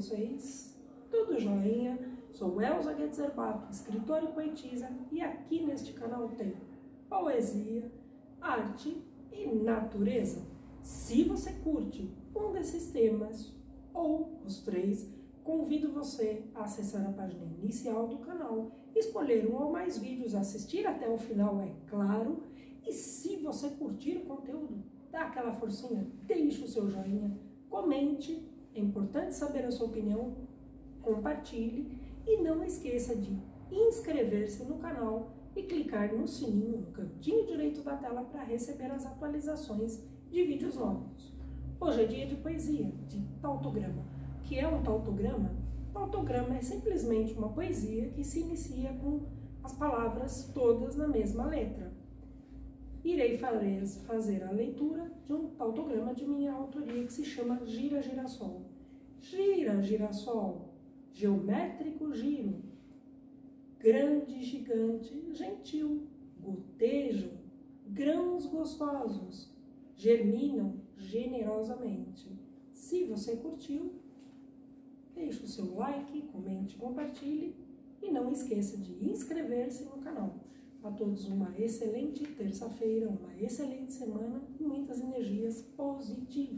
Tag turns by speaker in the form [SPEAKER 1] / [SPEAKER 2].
[SPEAKER 1] vocês? Tudo joinha? Sou Elza Getzerbato, escritora e poetisa, e aqui neste canal tem poesia, arte e natureza. Se você curte um desses temas, ou os três, convido você a acessar a página inicial do canal, escolher um ou mais vídeos, assistir até o final, é claro, e se você curtir o conteúdo, dá aquela forcinha, deixe o seu joinha, comente, é importante saber a sua opinião, compartilhe e não esqueça de inscrever-se no canal e clicar no sininho no cantinho direito da tela para receber as atualizações de vídeos novos. Hoje é dia de poesia, de tautograma. O que é um tautograma? Tautograma é simplesmente uma poesia que se inicia com as palavras todas na mesma letra. Irei fazer a leitura de um tautograma de minha autoria que se chama Gira Girassol. Gira, girassol, geométrico giro, grande, gigante, gentil, gotejam, grãos gostosos, germinam generosamente. Se você curtiu, deixe o seu like, comente, compartilhe e não esqueça de inscrever-se no canal. A todos uma excelente terça-feira, uma excelente semana e muitas energias positivas.